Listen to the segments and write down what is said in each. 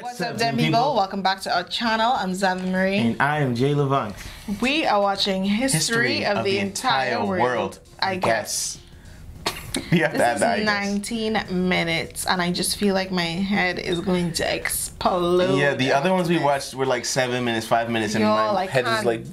What's up, Dem people? Welcome back to our channel. I'm Xavé Marie. And I am Jay Levant. We are watching History, of, the, entire, world, world I guess. Have to add that, is guess. 19 minutes, and I just feel like my head is going to explode. Yeah, the other ones we watched were like seven minutes, five minutes, and Yo, my like, head is like.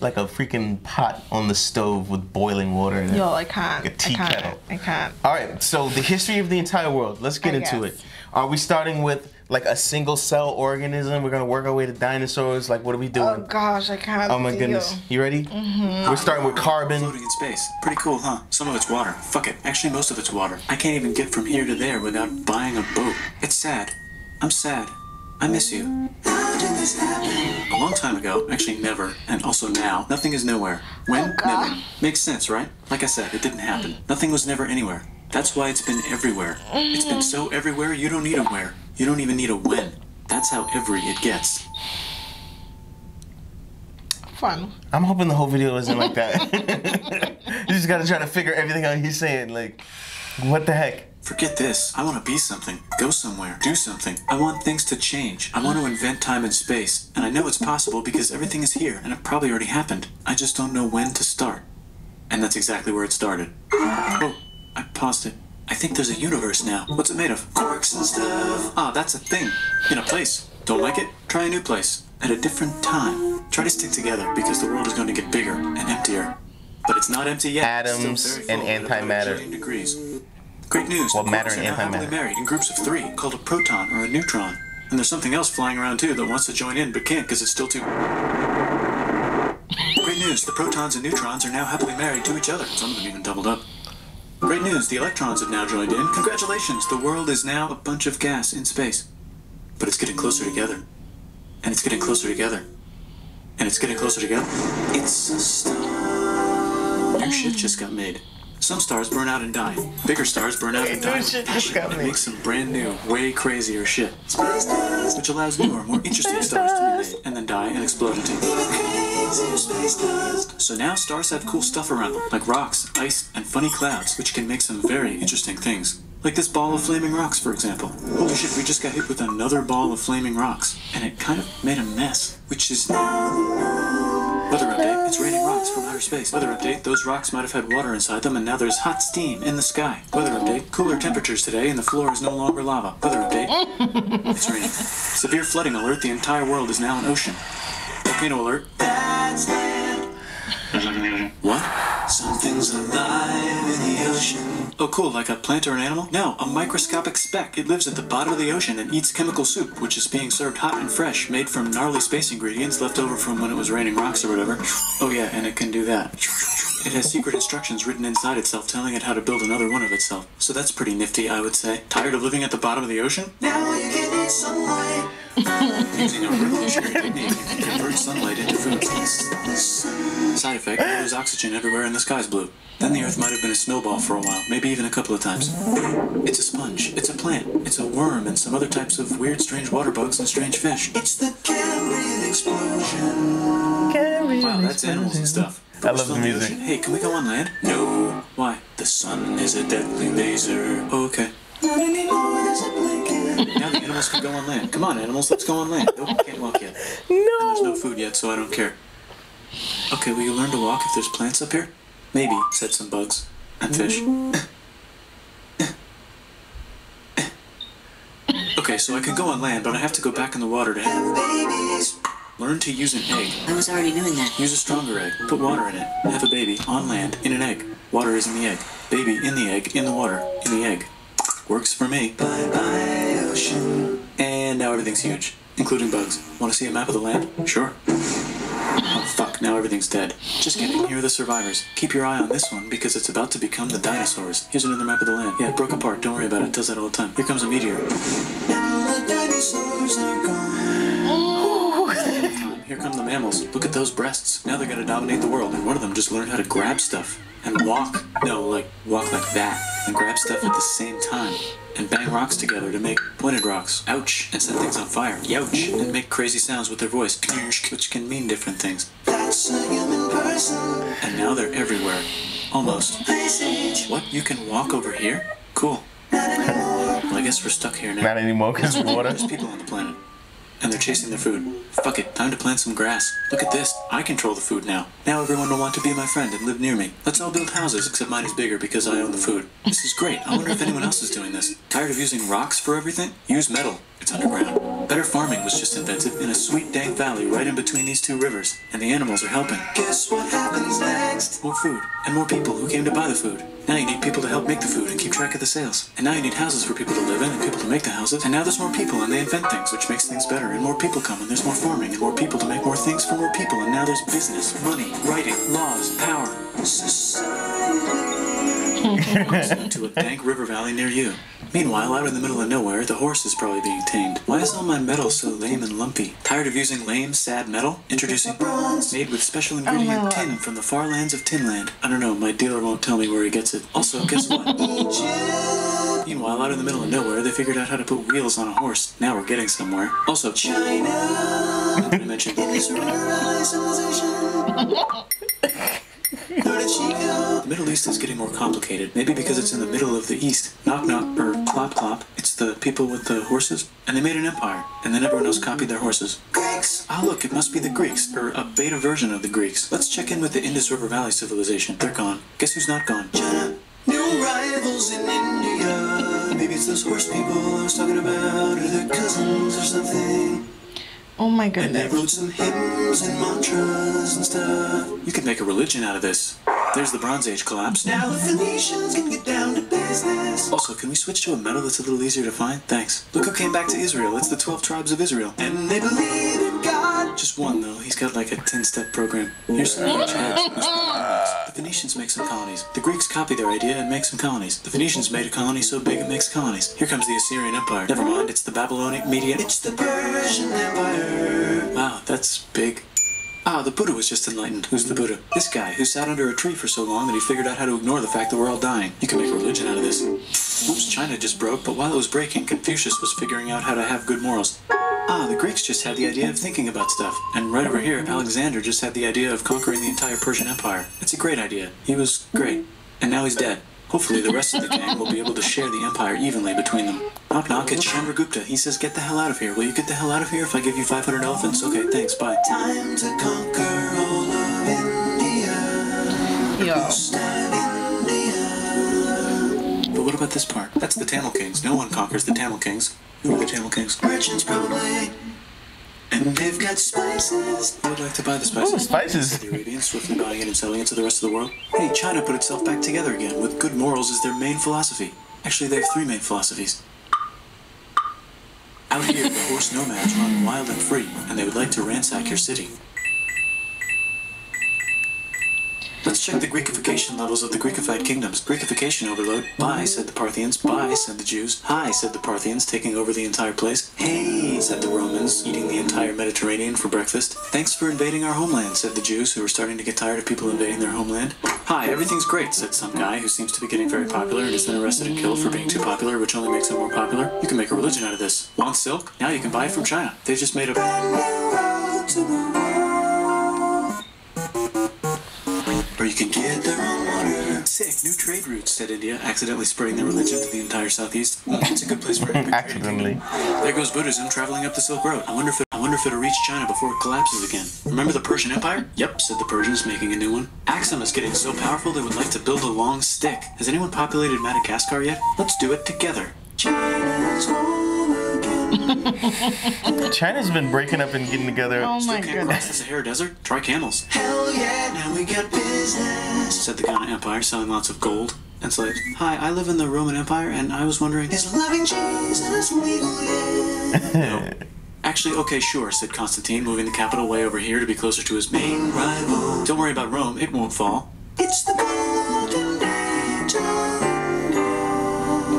Like a freaking pot on the stove with boiling water in it. Yo, I can't. Like a tea I can't. kettle. I can't. All right, so the history of the entire world. Let's get I into guess. it. Are we starting with like a single cell organism? We're gonna work our way to dinosaurs. Like, what are we doing? Oh gosh, I can't. Oh my deal. goodness. You ready? Mm-hmm. We're starting with carbon. Floating in space. Pretty cool, huh? Some of it's water. Fuck it. Actually, most of it's water. I can't even get from here to there without buying a boat. It's sad. I'm sad. I miss you. A long time ago, actually never, and also now, nothing is nowhere. Oh, when? Oh, God. never. Makes sense, right? Like I said, it didn't happen. Mm. Nothing was never anywhere. That's why it's been everywhere. It's been so everywhere, you don't need a where. You don't even need a when. That's how every it gets. Fun. I'm hoping the whole video isn't like that. you just gotta try to figure everything out he's saying. Like, what the heck? Forget this. I want to be something. Go somewhere. Do something. I want things to change. I want to invent time and space. And I know it's possible because everything is here and it probably already happened. I just don't know when to start. And that's exactly where it started. Oh, I paused it. I think there's a universe now. What's it made of? Quarks and stuff. Ah, that's a thing. In a place. Don't like it? Try a new place. At a different time. Try to stick together because the world is going to get bigger and emptier. But it's not empty yet. Atoms and full at about a antimatter. Degrees. Great news. The matter and are now happily antimatter. married in groups of three, called a proton or a neutron. And there's something else flying around too that wants to join in but can't because it's still too. Great news. The protons and neutrons are now happily married to each other. Some of them even doubled up. Great news. The electrons have now joined in. Congratulations. The world is now a bunch of gas in space. But it's getting closer together. And it's getting closer together. And it's getting closer together. It's a star. New shit just got made. Some stars burn out and die. Bigger stars burn out and New die. shit just got and make some brand new, way crazier shit. Which allows newer, more interesting stars to be made and then die and explode into. So now stars have cool stuff around them, like rocks, ice, and funny clouds, which can make some very interesting things. Like this ball of flaming rocks, for example. Holy shit, we just got hit with another ball of flaming rocks, and it kind of made a mess, which is now. Weather update, it's raining rocks from outer space. Weather update, those rocks might have had water inside them, and now there's hot steam in the sky. Weather update, cooler temperatures today, and the floor is no longer lava. Weather update, it's raining. Severe flooding alert, the entire world is now an ocean. Volcano alert. What? Something's alive in the ocean. Oh, cool, like a plant or an animal? No, a microscopic speck. It lives at the bottom of the ocean and eats chemical soup, which is being served hot and fresh, made from gnarly space ingredients left over from when it was raining rocks or whatever. Oh, yeah, and it can do that. It has secret instructions written inside itself telling it how to build another one of itself. So that's pretty nifty, I would say. Tired of living at the bottom of the ocean? Now you get sunlight. Using a revolutionary technique, you can convert sunlight into food. Side effect, there's oxygen everywhere and the sky's blue. Then the Earth might have been a snowball for a while, maybe even a couple of times. It's a sponge, it's a plant, it's a worm, and some other types of weird, strange water bugs and strange fish. It's the Cambrian explosion. Wow, that's animals and stuff. I But we're love the music. ocean. Hey, can we go on land? No. Why? The sun is a deadly laser. Oh, okay. Now the animals can go on land. Come on, animals, let's go on land. Nope, can't walk yet. And there's no food yet, so I don't care. Okay, will you learn to walk if there's plants up here? Maybe, said some bugs. And fish. Mm. okay, so I can go on land, but I have to go back in the water to have babies. Learn to use an egg. I was already doing that. Use a stronger egg. Put water in it. Have a baby on land in an egg. Water is in the egg. Baby in the egg, in the water, in the egg. Works for me. Bye bye, ocean. And now everything's huge, including bugs. Want to see a map of the land? Sure. Oh fuck, now everything's dead. Just kidding, here are the survivors. Keep your eye on this one because it's about to become the dinosaurs. Here's another map of the land. Yeah, it broke apart, don't worry about it, it does that all the time. Here comes a meteor. Here come the mammals. Look at those breasts. Now they're gonna dominate the world, and one of them just learned how to grab stuff and walk. No, like walk like that, and grab stuff at the same time. And bang rocks together to make pointed rocks. Ouch. And set things on fire. Youch. And make crazy sounds with their voice. Which can mean different things. That's a human person. And now they're everywhere. Almost. What? You can walk over here? Cool. Well, I guess we're stuck here now. Not anymore because water. There's people on the planet. And they're chasing their food. Fuck it, time to plant some grass. Look at this. I control the food now. Now everyone will want to be my friend and live near me. Let's all build houses, except mine is bigger because I own the food. This is great. I wonder if anyone else is doing this. Tired of using rocks for everything? Use metal. It's underground. Better farming was just invented in a sweet dank valley right in between these two rivers, and the animals are helping. Guess what happens next? More food, and more people who came to buy the food. Now you need people to help make the food and keep track of the sales. And now you need houses for people to live in and people to make the houses. And now there's more people and they invent things, which makes things better. And more people come and there's more farming and more people to make more things for more people. And now there's business, money, writing, laws, power. Society. to a dank river valley near you. Meanwhile, out in the middle of nowhere, the horse is probably being tamed. Why is all my metal so lame and lumpy? Tired of using lame, sad metal? Introducing bronze, made with special ingredient my tin from the far lands of Tinland. I don't know, my dealer won't tell me where he gets it. Also, guess what? Meanwhile, out in the middle of nowhere, they figured out how to put wheels on a horse. Now we're getting somewhere. Also, China. I mentioned the Middle East is getting more complicated. Maybe because it's in the middle of the East. Knock knock or clop clop. It's the people with the horses, and they made an empire, and then everyone else copied their horses. Greeks. Ah, look, it must be the Greeks, or a beta version of the Greeks. Let's check in with the Indus River Valley civilization. They're gone. Guess who's not gone? China. New rivals in India. Maybe it's those horse people I was talking about, or their cousins or something. Oh my And they goodness. wrote some hymns and mantras and stuff. You could make a religion out of this. There's the Bronze Age collapse. Now the Phoenicians can get down to business. Also, can we switch to a metal that's a little easier to find? Thanks. Look who came back to Israel. It's the 12 tribes of Israel. And they believe in God. Just one, though. He's got like a 10 step program. Here's some rich heads. The Phoenicians make some colonies. The Greeks copy their idea and make some colonies. The Phoenicians made a colony so big it makes colonies. Here comes the Assyrian Empire. Never mind, it's the Babylonian Median. It's the Persian Empire. Wow, that's big. Ah, the Buddha was just enlightened. Who's the Buddha? This guy who sat under a tree for so long that he figured out how to ignore the fact that we're all dying. You can make a religion out of this. Oops, China just broke, but while it was breaking, Confucius was figuring out how to have good morals. Ah, the Greeks just had the idea of thinking about stuff. And right over here, Alexander just had the idea of conquering the entire Persian Empire. It's a great idea. He was great. And now he's dead. Hopefully the rest of the gang will be able to share the empire evenly between them. Knock knock, it's Chandragupta. He says, get the hell out of here. Will you get the hell out of here if I give you 500 elephants? Okay, thanks, bye. Time to conquer all of India. Yo. But what about this part? That's the Tamil Kings. No one conquers the Tamil Kings. Who are the Tamil Kings? Merchants, probably. And they've got spices. Who would like to buy the spices? Ooh, spices. The Arabians swiftly buying it and selling it to the rest of the world. Hey, China put itself back together again with good morals as their main philosophy. Actually, they have three main philosophies. Out here, the horse nomads run wild and free, and they would like to ransack your city. Let's check the Greekification levels of the Greekified kingdoms. Greekification overload. Bye, said the Parthians. Bye, said the Jews. Hi, said the Parthians, taking over the entire place. Hey, said the Romans, eating the entire Mediterranean for breakfast. Thanks for invading our homeland, said the Jews, who were starting to get tired of people invading their homeland. Hi, everything's great, said some guy who seems to be getting very popular and is then arrested and killed for being too popular, which only makes him more popular. You can make a religion out of this. Want silk? Now you can buy it from China. They just made a you can get their own water. Sick, new trade routes, said India, accidentally spreading their religion to the entire southeast. Hmm, it's a good place for every Accidentally. There goes Buddhism traveling up the Silk Road. I wonder if it, I wonder if it'll reach China before it collapses again. Remember the Persian Empire? Yep, said the Persians, making a new one. Axum is getting so powerful they would like to build a long stick. Has anyone populated Madagascar yet? Let's do it together. China's home again. China's been breaking up and getting together. Oh my Still can't cross the goodness. Sahara Desert? Try camels. Hell yeah, now we got business, said the Ghana Empire, selling lots of gold and slaves. Hi, I live in the Roman Empire, and I was wondering, is loving Jesus legal yet? no. Actually, okay, sure, said Constantine, moving the capital way over here to be closer to his main rival. Don't worry about Rome, it won't fall. It's the Golden Age.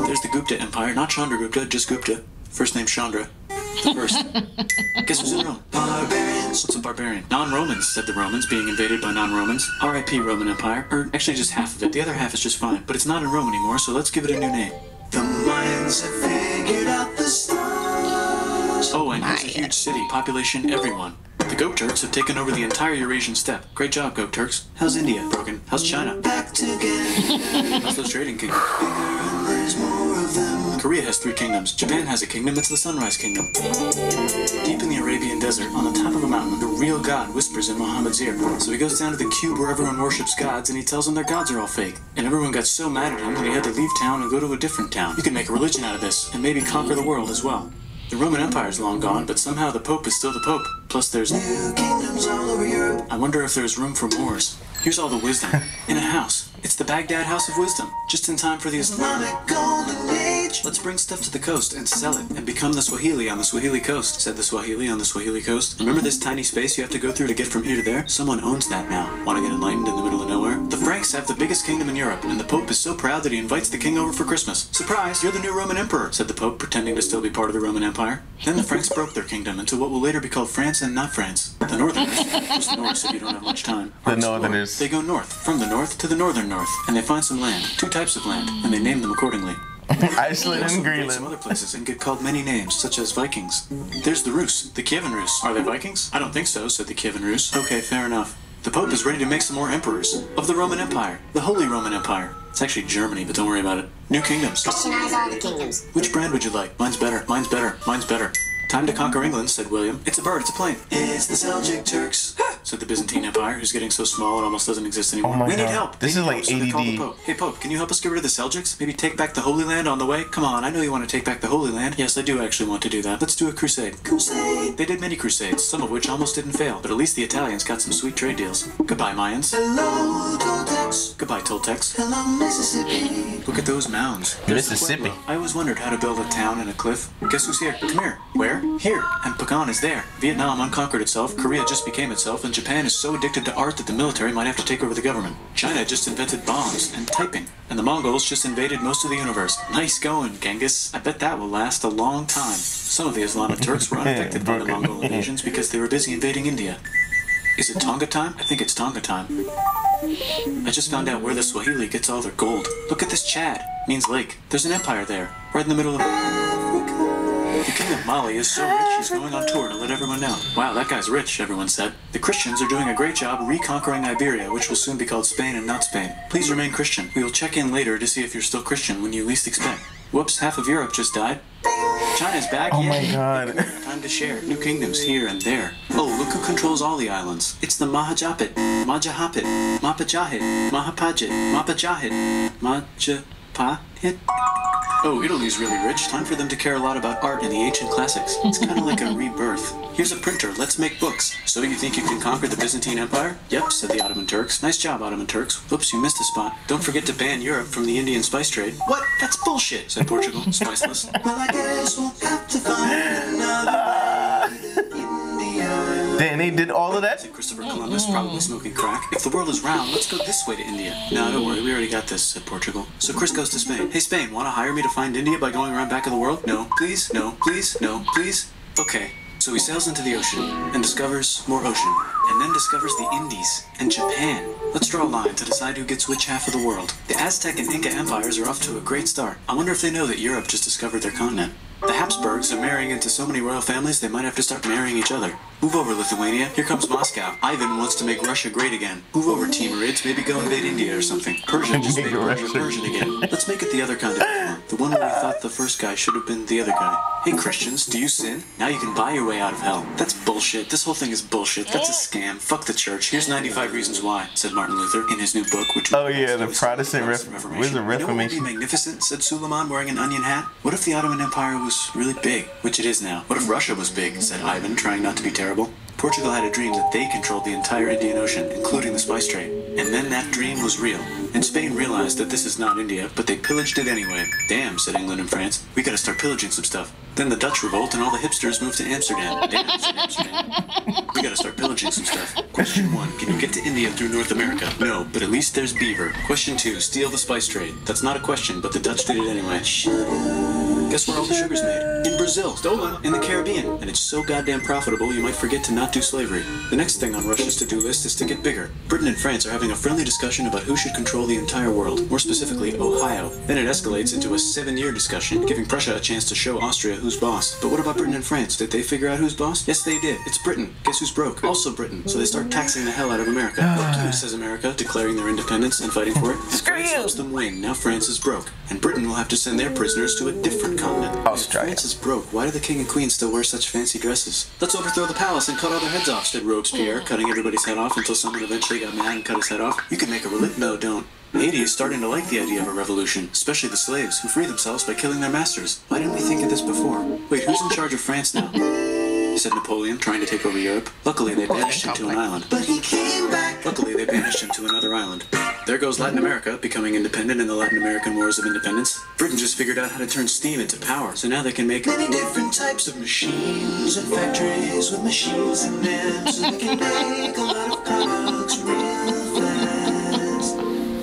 There's the Gupta Empire, not Chandragupta, just Gupta. First name Chandra. The first. Guess who's in Rome? Barbarians. What's a barbarian? Non-Romans, said the Romans, being invaded by non-Romans. R.I.P. Roman Empire. Or actually just half of it. The other half is just fine. But it's not in Rome anymore, so let's give it a new name. The Mayans have figured out the stars. Oh, and it's a huge city. Population everyone. The Göktürks have taken over the entire Eurasian steppe. Great job, Göktürks. How's India? Broken. How's China? Back together. How's those trading kingdoms? There's more of them. Korea has three kingdoms. Japan has a kingdom, it's the Sunrise Kingdom. Deep in the Arabian desert, on the top of a mountain, the real God whispers in Muhammad's ear. So he goes down to the cube where everyone worships gods and he tells them their gods are all fake. And everyone got so mad at him that he had to leave town and go to a different town. You can make a religion out of this and maybe conquer the world as well. The Roman Empire's long gone, but somehow the Pope is still the Pope. Plus, there's new kingdoms all over Europe. I wonder if there's room for more. Here's all the wisdom in a house. It's the Baghdad House of Wisdom, just in time for the Islamic Golden Age. Let's bring stuff to the coast and sell it and become the Swahili on the Swahili coast, said the Swahili on the Swahili coast. Remember this tiny space you have to go through to get from here to there? Someone owns that now. Want to get enlightened in the middle of nowhere? The Franks have the biggest kingdom in Europe, and the Pope is so proud that he invites the king over for Christmas. Surprise, you're the new Roman Emperor, said the Pope, pretending to still be part of the Roman Empire. Then the Franks broke their kingdom into what will later be called France and not France. The Northerners, just north if you don't have much time. The. Northerners. They go north, from the north to the northern north, and they find some land, two types of land, and they name them accordingly. Iceland Also and invade some other places and get called many names, such as Vikings. There's the Rus, the Kievan Rus. Are they Vikings? I don't think so, said the Kievan Rus. Okay, fair enough. The Pope is ready to make some more emperors of the Roman Empire, the Holy Roman Empire. It's actually Germany, but don't worry about it. New kingdoms. Christianize all the kingdoms. Which brand would you like? Mine's better. Mine's better. Mine's better. Time to conquer England, said William. It's a bird. It's a plane. It's the Seljuk Turks, said the Byzantine Empire, who's getting so small it almost doesn't exist anymore. Oh my we need help. This They is need like help, so they call the ADD. Pope. Hey Pope, can you help us get rid of the Seljuks? Maybe take back the Holy Land on the way? Come on, I know you want to take back the Holy Land. Yes, I do actually want to do that. Let's do a crusade. Crusade! They did many crusades, some of which almost didn't fail, but at least the Italians got some sweet trade deals. Goodbye, Mayans. Hello, Toltecs. Goodbye, Toltecs. Hello, Mississippi. Look at those mounds. There's Mississippi. I always wondered how to build a town and a cliff. Guess who's here? Khmer. Where? Here. And Pagan is there. Vietnam unconquered itself, Korea just became itself, and Japan is so addicted to art that the military might have to take over the government. China just invented bombs and typing. And the Mongols just invaded most of the universe. Nice going, Genghis. I bet that will last a long time. Some of the Islamic Turks were unaffected by the Mongol invasions because they were busy invading India. Is it Tonga time? I think it's Tonga time. I just found out where the Swahili gets all their gold. Look at this Chad. Means lake. There's an empire there, right in the middle of. The king of Mali is so rich he's going on tour to let everyone know. Wow, that guy's rich, everyone said. The Christians are doing a great job reconquering Iberia, which will soon be called Spain and not Spain. Please remain Christian. We will check in later to see if you're still Christian when you least expect. Whoops, half of Europe just died. China's back. Oh yeah. my God. Time to share. New kingdoms here and there. Oh, look who controls all the islands. It's the Mahajapit, Majahapit, Mapajahit, Mahapajit, Mapajahit, Majapahit. Oh, Italy's really rich. Time for them to care a lot about art and the ancient classics. It's kind of like a rebirth. Here's a printer. Let's make books. So you think you can conquer the Byzantine Empire? Yep, said the Ottoman Turks. Nice job, Ottoman Turks. Whoops, you missed a spot. Don't forget to ban Europe from the Indian spice trade. What? That's bullshit, said Portugal, spiceless. well, I guess we'll have to find another. Damn, they did all of that? Christopher Columbus, probably smoking crack. If the world is round, let's go this way to India. No, don't worry, we already got this, said Portugal. So Chris goes to Spain. Hey, Spain, want to hire me to find India by going around back of the world? No, please, no, please, no, please. Okay. So he sails into the ocean and discovers more ocean, and then discovers the Indies and Japan. Let's draw a line to decide who gets which half of the world. The Aztec and Inca empires are off to a great start. I wonder if they know that Europe just discovered their continent. The Habsburgs are marrying into so many royal families they might have to start marrying each other. Move over, Lithuania. Here comes Moscow. Ivan wants to make Russia great again. Move over, Timurids. Maybe go invade India or something. Persia just Make made Persia Russia Persian again. Let's make it the other kind of one. The one where we thought the first guy should have been the other guy. Hey, Christians, do you sin? Now you can buy your way out of hell. That's bullshit. This whole thing is bullshit. That's a scam. Fuck the church. Here's 95 Reasons Why, said Martin Luther in his new book, which Oh, yeah, the Protestant Ref- Reformation. Wisdom You know what would be Reformation. magnificent, said Suleiman wearing an onion hat. What if the Ottoman Empire was really big, which it is now? What if Russia was big, said Ivan, trying not to be terrible. Portugal had a dream that they controlled the entire Indian Ocean, including the spice trade. And then that dream was real. And Spain realized that this is not India, but they pillaged it anyway. Damn, said England and France. We gotta start pillaging some stuff. Then the Dutch revolt and all the hipsters moved to Amsterdam. Damn, Amsterdam. We gotta start pillaging some stuff. Question one, can you get to India through North America? No, but at least there's beaver. Question two, steal the spice trade. That's not a question, but the Dutch did it anyway. Guess where all the sugar's made? In Brazil. Stolen. In the Caribbean. And it's so goddamn profitable you might forget to not do slavery. The next thing on Russia's to-do list is to get bigger. Britain and France are having a friendly discussion about who should control the entire world, more specifically, Ohio. Then it escalates into a seven-year discussion, giving Prussia a chance to show Austria who's boss. But what about Britain and France? Did they figure out who's boss? Yes, they did. It's Britain. Guess who's broke? Also Britain. So they start taxing the hell out of America. What do, says America, declaring their independence and fighting for it. And Screw France you. helps them win. Now France is broke. And Britain will have to send their prisoners to a different continent. If France is broke. Why do the king and queen still wear such fancy dresses? Let's overthrow the palace and cut all their heads off, said Robespierre, oh. cutting everybody's head off until someone eventually got mad and cut his head off. You can make a religion. No, don't. Haiti is starting to like the idea of a revolution, especially the slaves, who free themselves by killing their masters. Why didn't we think of this before? Wait, who's in charge of France now? said Napoleon, trying to take over Europe. Luckily, they banished him to an island. But he came back. Luckily, they banished him to another island. There goes Latin America, becoming independent in the Latin American Wars of Independence. Britain just figured out how to turn steam into power, so now they can make many different types of machines and factories with machines in them, so they can make a lot of products real.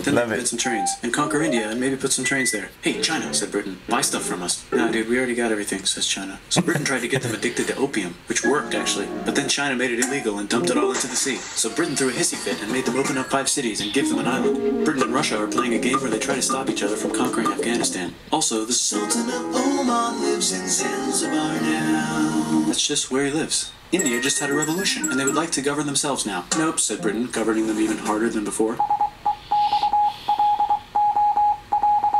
Then Love they it. some trains and conquer India and maybe put some trains there. Hey, China, said Britain, buy stuff from us. Nah, dude, we already got everything, says China. So Britain tried to get them addicted to opium, which worked actually. But then China made it illegal and dumped it all into the sea. So Britain threw a hissy fit and made them open up five cities and give them an island. Britain and Russia are playing a game where they try to stop each other from conquering Afghanistan. Also, the Sultan of Oman lives in Zanzibar now. That's just where he lives. India just had a revolution, and they would like to govern themselves now. Nope, said Britain, governing them even harder than before.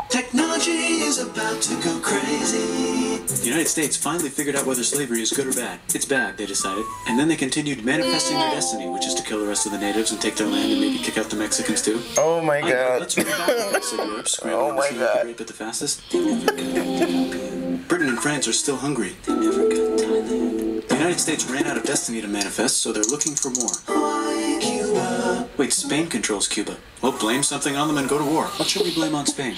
Technology is about to go crazy. The United States finally figured out whether slavery is good or bad. It's bad, they decided. And then they continued manifesting their destiny, which is to kill the rest of the natives and take their land and maybe kick out the Mexicans too. Oh my I- god. Let's read back Europe, Oh my to see who could God. rape it the fastest. They never got Ethiopia. Britain and France are still hungry. They never got Thailand. The United States ran out of destiny to manifest, so they're looking for more. Hawaii, Cuba. Wait, Spain controls Cuba. Well, blame something on them and go to war. What should we blame on Spain?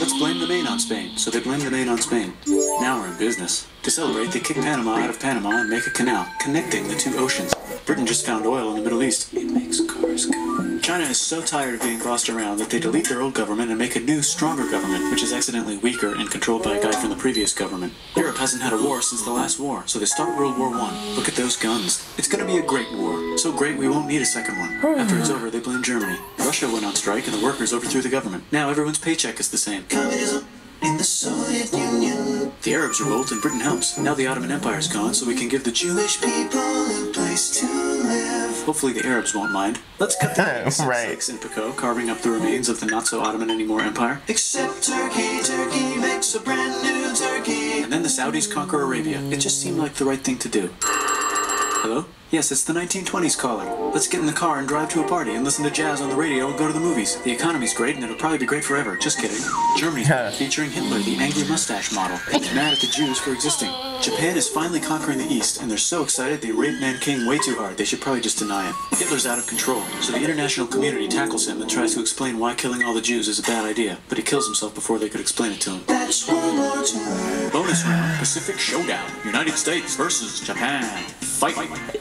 Let's blame the Maine on Spain. So they blame the Maine on Spain. Now we're in business. To celebrate, they kick Panama out of Panama and make a canal connecting the two oceans. Britain just found oil in the Middle East. It makes cars go. China is so tired of being bossed around that they delete their old government and make a new, stronger government, which is accidentally weaker and controlled by a guy from the previous government. Europe hasn't had a war since the last war, so they start World War One. Look at those guns. It's gonna be a great war. So great we won't need a second one. After it's over, they blame Germany. Russia went on strike and the workers overthrew the government. Now everyone's paycheck is the same. Communism in the Soviet Union. The Arabs revolt and Britain helps. Now the Ottoman Empire is gone, so we can give the Jewish people a place to live. Hopefully the Arabs won't mind. Let's cut the Right. Sykes-Picot, carving up the remains of the not so Ottoman anymore empire. Except Turkey, Turkey makes a brand new Turkey. And then the Saudis conquer Arabia. It just seemed like the right thing to do. Hello? Yes, it's the 1920s calling. Let's get in the car and drive to a party and listen to jazz on the radio and go to the movies. The economy's great and it'll probably be great forever. Just kidding. Germany's Yeah. featuring Hitler, the angry mustache model, and mad at the Jews for existing. Japan is finally conquering the East, and they're so excited they rape Nanking way too hard. They should probably just deny it. Hitler's out of control, so the international community tackles him and tries to explain why killing all the Jews is a bad idea. But he kills himself before they could explain it to him. That's one more to Bonus round: Pacific Showdown. United States versus Japan. Fight. Fight.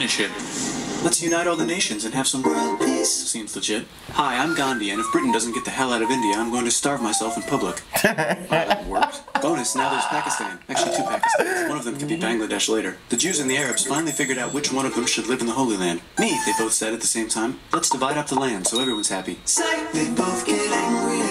Finish him. Let's unite all the nations and have some world peace. Seems legit. Hi, I'm Gandhi, and if Britain doesn't get the hell out of India, I'm going to starve myself in public. That worked. Bonus, now there's Pakistan. Actually, two Pakistans. One of them could be Bangladesh later. The Jews and the Arabs finally figured out which one of them should live in the Holy Land. Me, they both said at the same time. Let's divide up the land so everyone's happy. Psych, they both get angrier.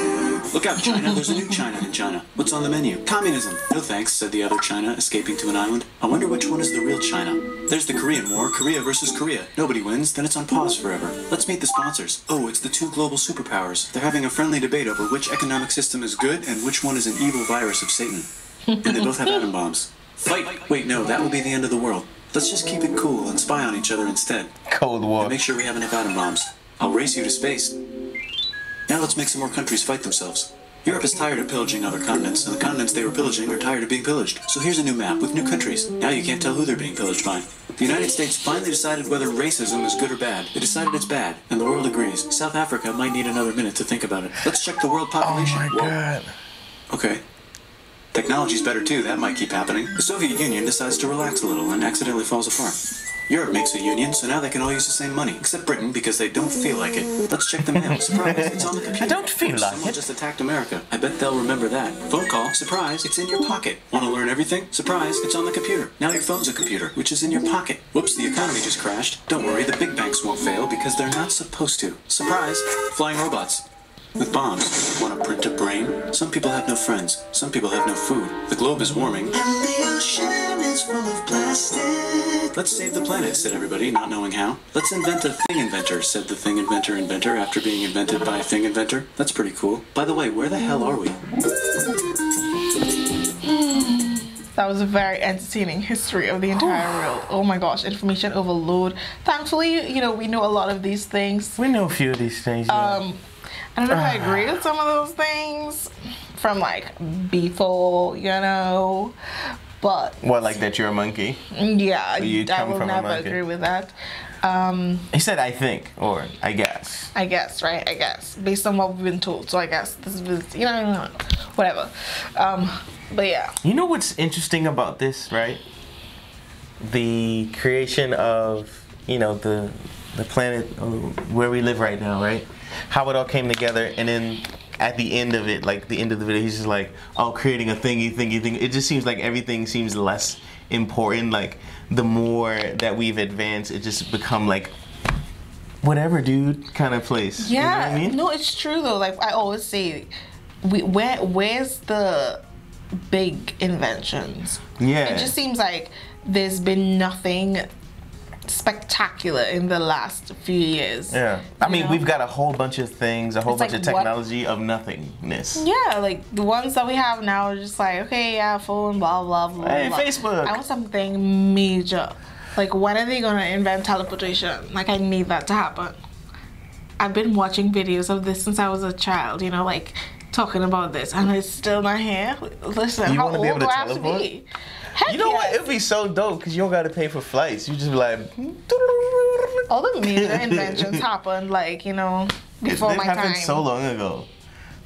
Look out, China. There's a new China in China. What's on the menu? Communism. No thanks, said the other China, escaping to an island. I wonder which one is the real China. There's the Korean War, Korea versus Korea. Nobody wins, then it's on pause forever. Let's meet the sponsors. Oh, it's the two global superpowers. They're having a friendly debate over which economic system is good and which one is an evil virus of Satan. And they both have atom bombs. Fight! Wait, no, that will be the end of the world. Let's just keep it cool and spy on each other instead. Cold And War. make sure we have enough atom bombs. I'll race you to space. Now let's make some more countries fight themselves. Europe is tired of pillaging other continents, and the continents they were pillaging are tired of being pillaged. So here's a new map with new countries. Now you can't tell who they're being pillaged by. The United States finally decided whether racism is good or bad. They decided it's bad, and the world agrees. South Africa might need another minute to think about it. Let's check the world population. Oh my Whoa. god. Okay. Technology's better too, that might keep happening. The Soviet Union decides to relax a little and accidentally falls apart. Europe makes a union, so now they can all use the same money, except Britain because they don't feel like it. Let's check the mail. Surprise, it's on the computer. I don't feel like Someone it. just attacked America. I bet they'll remember that. Phone call. Surprise, it's in your pocket. Want to learn everything? Surprise, it's on the computer. Now your phone's a computer, which is in your pocket. Whoops, the economy just crashed. Don't worry, the big banks won't fail because they're not supposed to. Surprise, flying robots. With bombs. Want to print a brain? Some people have no friends. Some people have no food. The globe is warming. And the ocean is full of plastic. Let's save the planet, said everybody, not knowing how. Let's invent a thing inventor, said the thing inventor inventor after being invented by a thing inventor. That's pretty cool. By the way, where the hell are we? That was a very entertaining history of the entire world. Oh my gosh, information overload. Thankfully, you know, we know a lot of these things. We know a few of these things. yeah. Um, I don't know if I agree with some of those things from like before, you know, but what, like that you're a monkey? yeah, You I will from never agree with that. Um, He said, I think, or I guess. I guess, right? I guess based on what we've been told. So I guess this is, you know, whatever. Um, but yeah, You know what's interesting about this, right? The creation of, you know, the the planet uh, where we live right now, right? How it all came together, and then at the end of it, like the end of the video, he's just like, "Oh, creating a thingy, thingy, thingy." It just seems like everything seems less important. Like the more that we've advanced, it just become like, whatever, dude, kind of place. You know yeah. what I mean? No, it's true though. Like I always say, we where where's the big inventions? Yeah. It just seems like there's been nothing spectacular in the last few years. Yeah. I mean, know? we've got a whole bunch of things, a whole It's bunch like of what- technology of nothingness. Yeah, like the ones that we have now are just like, okay, yeah, phone, blah blah blah. Hey, blah. Facebook. I want something major. Like, when are they gonna invent teleportation? Like, I need that to happen. I've been watching videos of this since I was a child. You know, like talking about this, and it's still not here. Listen, You how old be able do to I have to be? Heck You know what? It'd be so dope because you don't got to pay for flights. You just be like, All the major inventions happened, like you know, before it my happened time. so long ago.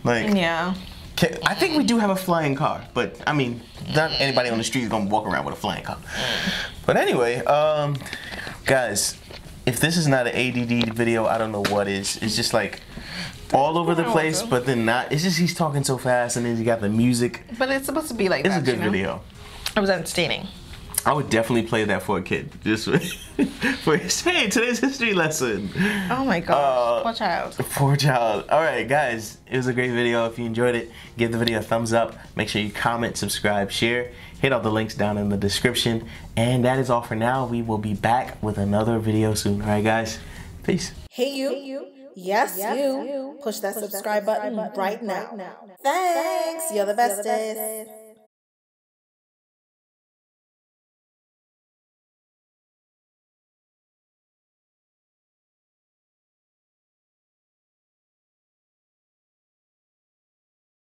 Like, Yeah. I think we do have a flying car, but I mean, not anybody on the street is gonna walk around with a flying car. But anyway, um, guys, if this is not an ADD video, I don't know what is. It's just like all over the place, know. but then not. It's just he's talking so fast, and then you got the music. But it's supposed to be like It's that. a good you know? video. It was entertaining. I would definitely play that for a kid, just for, for his, hey, today's history lesson. Oh my gosh. Uh, Poor child. Poor child. All right, guys, it was a great video. If you enjoyed it, give the video a thumbs up. Make sure you comment, subscribe, share. Hit all the links down in the description. And that is all for now. We will be back with another video soon. All right, guys. Peace. Hey you. Hey you. Yes, you. Push that subscribe button right now. now. Thanks. You're the bestest.